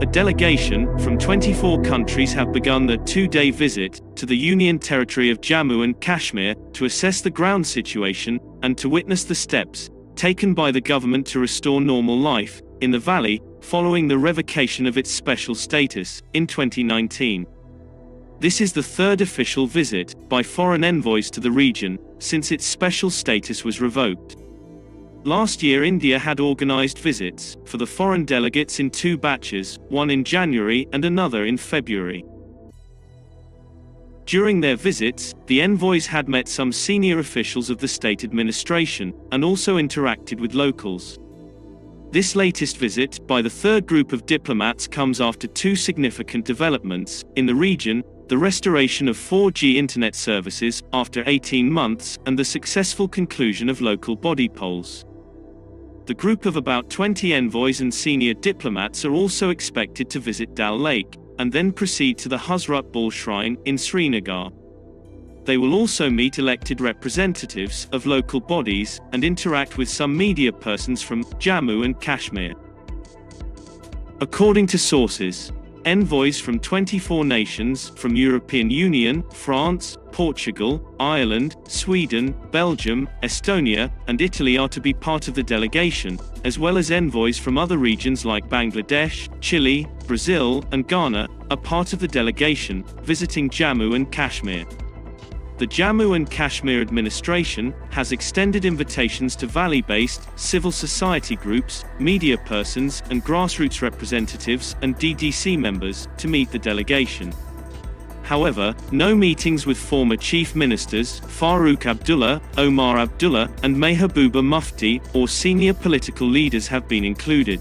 a delegation from 24 countries have begun their two-day visit to the Union territory of Jammu and Kashmir to assess the ground situation and to witness the steps taken by the government to restore normal life in the valley following the revocation of its special status in 2019. This is the third official visit by foreign envoys to the region since its special status was revoked. Last year India had organized visits for the foreign delegates in two batches, one in January and another in February. During their visits, the envoys had met some senior officials of the state administration and also interacted with locals. This latest visit by the third group of diplomats comes after two significant developments in the region the restoration of 4G internet services after 18 months, and the successful conclusion of local body polls. The group of about 20 envoys and senior diplomats are also expected to visit Dal Lake, and then proceed to the Hazratbal Shrine in Srinagar. They will also meet elected representatives of local bodies and interact with some media persons from Jammu and Kashmir. According to sources, Envoys from 24 nations, from European Union, France, Portugal, Ireland, Sweden, Belgium, Estonia, and Italy are to be part of the delegation, as well as envoys from other regions like Bangladesh, Chile, Brazil, and Ghana, are part of the delegation, visiting Jammu and Kashmir. The Jammu and Kashmir administration has extended invitations to valley-based civil society groups, media persons, and grassroots representatives and DDC members to meet the delegation. However, no meetings with former chief ministers Farooq Abdullah, Omar Abdullah, and Mehbooba Mufti or senior political leaders have been included.